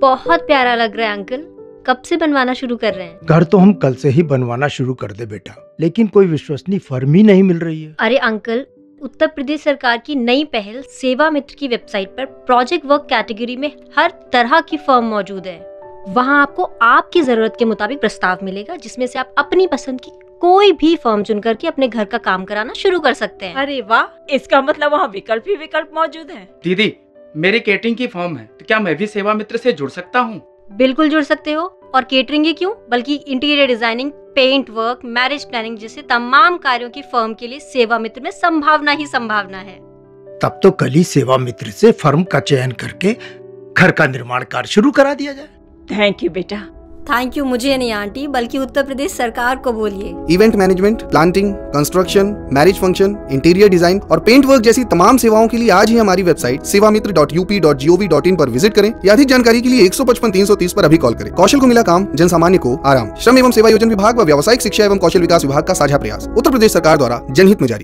बहुत प्यारा लग रहा है अंकल। कब से बनवाना शुरू कर रहे हैं? घर तो हम कल से ही बनवाना शुरू कर दे बेटा लेकिन कोई विश्वसनीय फर्म ही नहीं मिल रही है। अरे अंकल उत्तर प्रदेश सरकार की नई पहल सेवा मित्र की वेबसाइट पर प्रोजेक्ट वर्क कैटेगरी में हर तरह की फर्म मौजूद है। वहाँ आपको आपकी ज़रूरत के मुताबिक प्रस्ताव मिलेगा जिसमें से आप अपनी पसंद की कोई भी फॉर्म चुन करके अपने घर का काम कराना शुरू कर सकते हैं। अरे वाह इसका मतलब वहाँ विकल्प ही विकल्प मौजूद है। दीदी मेरी केटरिंग की फॉर्म है तो क्या मैं भी सेवा मित्र से जुड़ सकता हूँ? बिल्कुल जुड़ सकते हो। और केटरिंग ही क्यों? बल्कि interior designing paint work marriage planning जैसे तमाम कार्यों की फर्म के लिए सेवा मित्र में संभावना ही संभावना है। तब तो कल ही सेवा मित्र से फर्म का चयन करके घर का निर्माण कार्य शुरू करा दिया जाए। थैंक यू बेटा। थैंक यू मुझे नहीं, आंटी, बल्कि उत्तर प्रदेश सरकार को बोलिए। Event management planting construction marriage function interior design और पेंट वर्क जैसी तमाम सेवाओं के लिए आज ही हमारी website Sewa Mitra dot UP dot G O V dot in पर विज़िट करें या अधिक जानकारी के लिए एक सौ पचपन, तीन सौ तीस पर अभी कॉल करें। कौशल को मिला काम जन सामान्य को आराम। श्रम एवं सेवा योजन विभाग व व्यावसायिक शिक्षा एवं कौशल विकास विभाग का साझा प्रयास। उत्तर प्रदेश सरकार द्वारा जनहित में जारी।